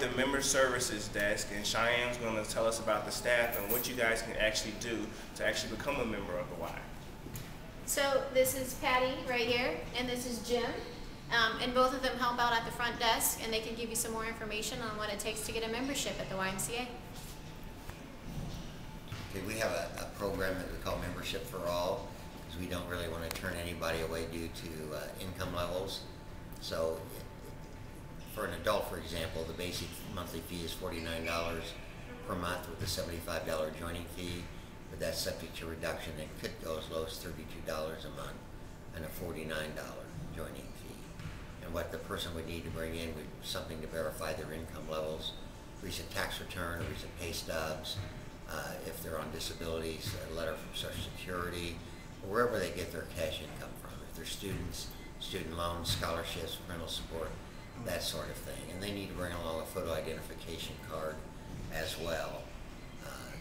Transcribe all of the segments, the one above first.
right now we're at the member services desk, and Cheyenne's going to tell us about the staff and what you guys can actually do to actually become a member of the Y. So this is Patty right here, and this is Jim. Um, and both of them help out at the front desk, and they can give you some more information on what it takes to get a membership at the YMCA. Okay, we have a, a program that we call Membership for All, because we don't really want to turn anybody away due to uh, income levels. So, for an adult, for example, the basic monthly fee is forty-nine dollars per month with a seventy-five dollar joining fee, but that's subject to reduction. It could go as low as thirty-two dollars a month and a forty-nine dollar joining fee. And what the person would need to bring in would something to verify their income levels, recent tax return, recent pay stubs, uh, if they're on disabilities, a letter from Social Security, or wherever they get their cash income from. If they're students, student loans, scholarships, parental support, that sort of thing. And they need to bring along a photo identification card as well, uh,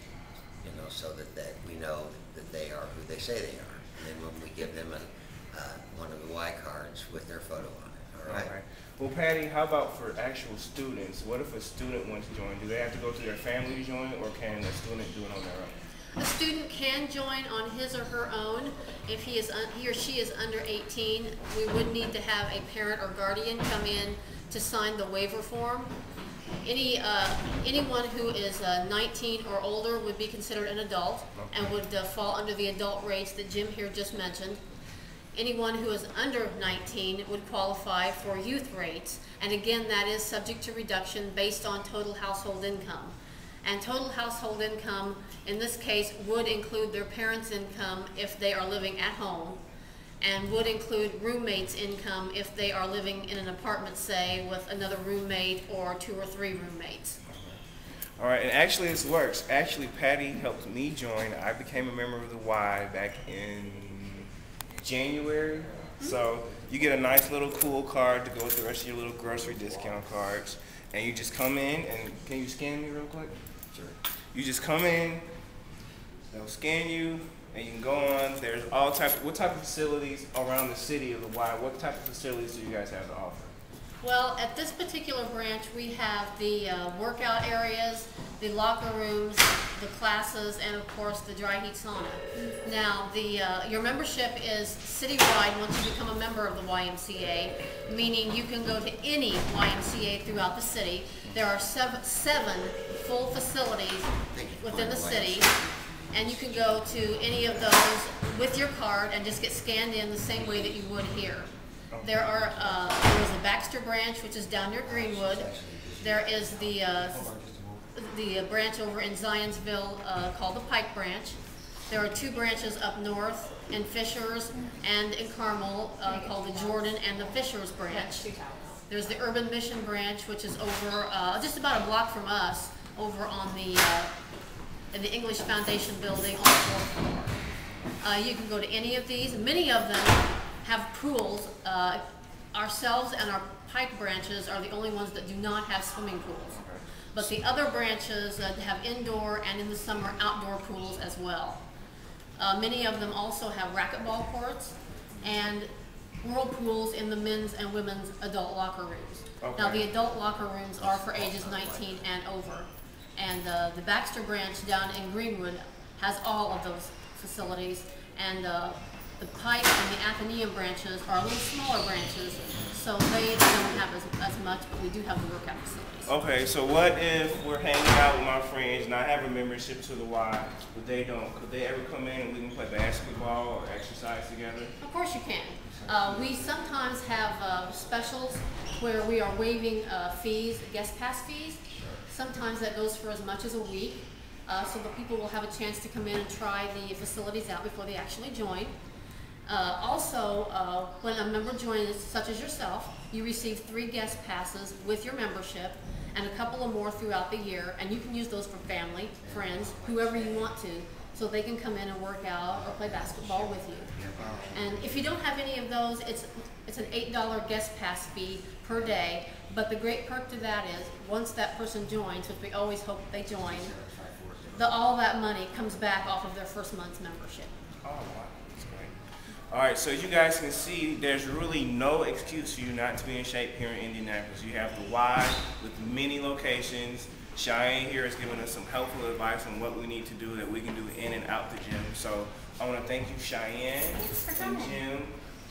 you know, so that, that we know that they are who they say they are. And then when we give them a, uh, one of the Y cards with their photo on it, all right? All right. Well, Patty, how about for actual students? What if a student wants to join? Do they have to go to their family to join, or can a student do it on their own? A student can join on his or her own. If he is, un- he or she is under 18, we would need to have a parent or guardian come in to sign the waiver form. Any, uh, anyone who is uh, 19 or older would be considered an adult and would uh, fall under the adult rates that Jim here just mentioned. Anyone who is under 19 would qualify for youth rates, and again, that is subject to reduction based on total household income. And total household income, in this case, would include their parents' income if they are living at home, and would include roommates' income if they are living in an apartment, say, with another roommate or two or three roommates. All right, and actually this works. Actually, Patty helped me join. I became a member of the Y back in January. So you get a nice little cool card to go with the rest of your little grocery discount cards. And you just come in and can you scan me real quick? Sure. You just come in, they'll scan you, and you can go on. There's all types. What type of facilities around the city of the Y? What type of facilities do you guys have to offer? Well, at this particular branch, we have the uh, workout areas, the locker rooms, the classes, and of course, the dry heat sauna. Now, the, uh, your membership is citywide once you become a member of the YMCA, meaning you can go to any YMCA throughout the city. There are seven, seven full facilities Thank you for within the city. And you can go to any of those with your card and just get scanned in the same way that you would here. There are, uh, there is the Baxter branch, which is down near Greenwood. There is the, uh, the branch over in Zionsville, uh, called the Pike Branch. There are two branches up north in Fishers and in Carmel, uh, called the Jordan and the Fishers branch. There's the Urban Mission branch, which is over, uh, just about a block from us, over on the, uh, in the English Foundation building on the fourth floor. Uh, you can go to any of these. Many of them have pools. Uh, ourselves and our Pike branches are the only ones that do not have swimming pools. But the other branches uh, have indoor and in the summer outdoor pools as well. Uh, many of them also have racquetball courts and whirlpools in the men's and women's adult locker rooms. Now, the adult locker rooms are for ages 19 and over. And uh, the Baxter branch down in Greenwood has all of those facilities. And uh, the Pike and the Athenaeum branches are a little smaller branches, so they don't have as, as much, but we do have the workout facilities. Okay, so what if we're hanging out with my friends and I have a membership to the Y, but they don't? Could they ever come in and we can play basketball or exercise together? Of course you can. Uh, we sometimes have uh, specials where we are waiving uh, fees, guest pass fees. Sometimes that goes for as much as a week, uh, so the people will have a chance to come in and try the facilities out before they actually join. Uh, also, uh, when a member joins, such as yourself, you receive three guest passes with your membership and a couple of more throughout the year, and you can use those for family, friends, whoever you want to, so they can come in and work out or play basketball with you. And if you don't have any of those, it's, it's an eight dollar guest pass fee per day. But the great perk to that is, once that person joins, which we always hope they join, the, all that money comes back off of their first month's membership. Oh, wow. All right, so as you guys can see, there's really no excuse for you not to be in shape here in Indianapolis. You have the Y with many locations. Cheyenne here is giving us some helpful advice on what we need to do that we can do in and out the gym. So I want to thank you, Cheyenne, Thanks for and coming. Jim,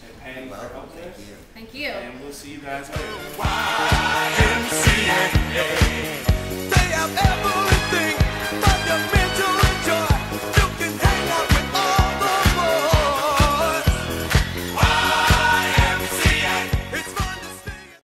and Patty for helping thank us. you. Thank you. And we'll see you guys later. YMCA.